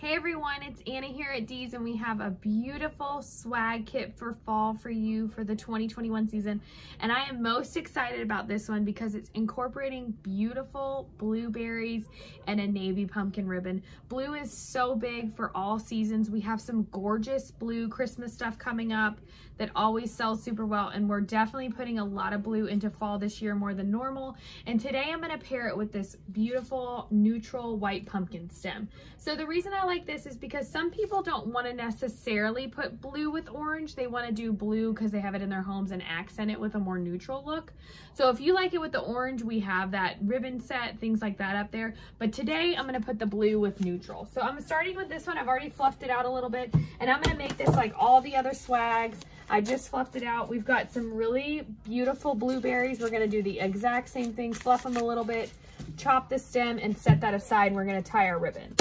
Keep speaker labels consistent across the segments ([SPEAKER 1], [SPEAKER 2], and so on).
[SPEAKER 1] Hey everyone, it's Anna here at Dee's and we have a beautiful swag kit for fall for you for the 2021 season. And I am most excited about this one because it's incorporating beautiful blueberries and a navy pumpkin ribbon. Blue is so big for all seasons. We have some gorgeous blue Christmas stuff coming up that always sells super well and we're definitely putting a lot of blue into fall this year more than normal. And today I'm gonna pair it with this beautiful neutral white pumpkin stem. So the reason I like this is because some people don't want to necessarily put blue with orange. They want to do blue because they have it in their homes and accent it with a more neutral look. So if you like it with the orange, we have that ribbon set, things like that up there. But today I'm going to put the blue with neutral. So I'm starting with this one. I've already fluffed it out a little bit and I'm going to make this like all the other swags. I just fluffed it out. We've got some really beautiful blueberries. We're going to do the exact same thing, fluff them a little bit, chop the stem and set that aside. We're going to tie our ribbon.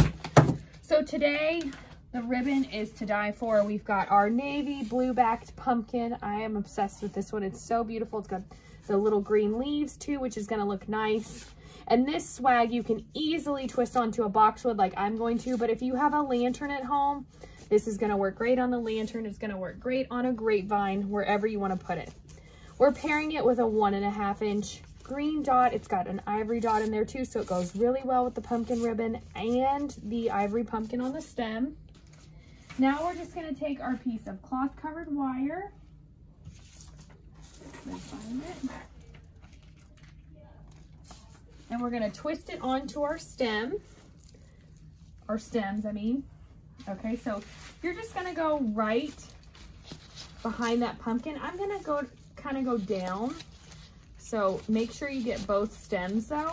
[SPEAKER 1] So today, the ribbon is to die for. We've got our navy blue-backed pumpkin. I am obsessed with this one. It's so beautiful. It's got the little green leaves too, which is gonna look nice. And this swag you can easily twist onto a boxwood like I'm going to, but if you have a lantern at home, this is gonna work great on the lantern. It's gonna work great on a grapevine, wherever you wanna put it. We're pairing it with a one and a half inch green dot. It's got an ivory dot in there too, so it goes really well with the pumpkin ribbon and the ivory pumpkin on the stem. Now we're just gonna take our piece of cloth covered wire. And we're gonna twist it onto our stem, or stems, I mean. Okay, so you're just gonna go right behind that pumpkin. I'm gonna go kind of go down so make sure you get both stems though.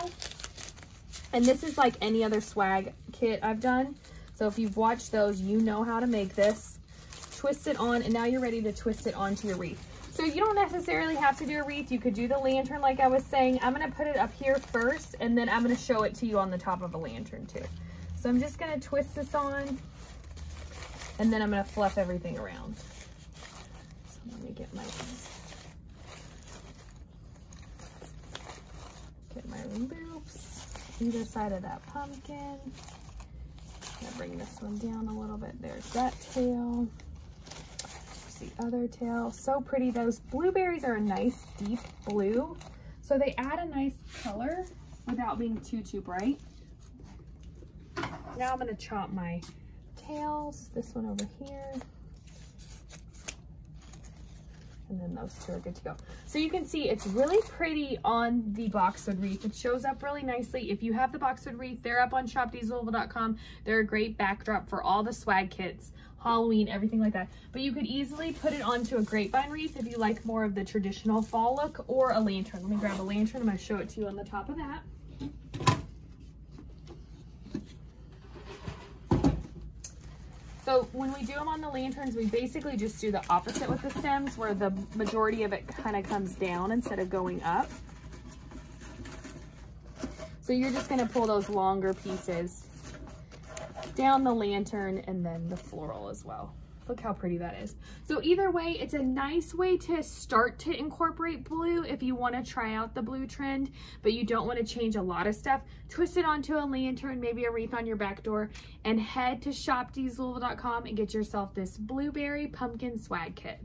[SPEAKER 1] And this is like any other swag kit I've done. So if you've watched those, you know how to make this. Twist it on and now you're ready to twist it onto your wreath. So you don't necessarily have to do a wreath. You could do the lantern like I was saying. I'm gonna put it up here first and then I'm gonna show it to you on the top of a lantern too. So I'm just gonna twist this on and then I'm gonna fluff everything around. So let me get my my loops either side of that pumpkin. Bring this one down a little bit. There's that tail. There's the other tail. So pretty. Those blueberries are a nice deep blue. So they add a nice color without being too, too bright. Now I'm gonna chop my tails. This one over here and then those two are good to go. So you can see it's really pretty on the boxwood wreath. It shows up really nicely. If you have the boxwood wreath, they're up on shopdeeslouisville.com. They're a great backdrop for all the swag kits, Halloween, everything like that. But you could easily put it onto a grapevine wreath if you like more of the traditional fall look or a lantern. Let me grab a lantern. I'm going to show it to you on the top of that. So when we do them on the lanterns, we basically just do the opposite with the stems where the majority of it kind of comes down instead of going up. So you're just gonna pull those longer pieces down the lantern and then the floral as well. Look how pretty that is. So either way, it's a nice way to start to incorporate blue if you wanna try out the blue trend, but you don't wanna change a lot of stuff. Twist it onto a lantern, maybe a wreath on your back door, and head to shopdeeslouisville.com and get yourself this blueberry pumpkin swag kit.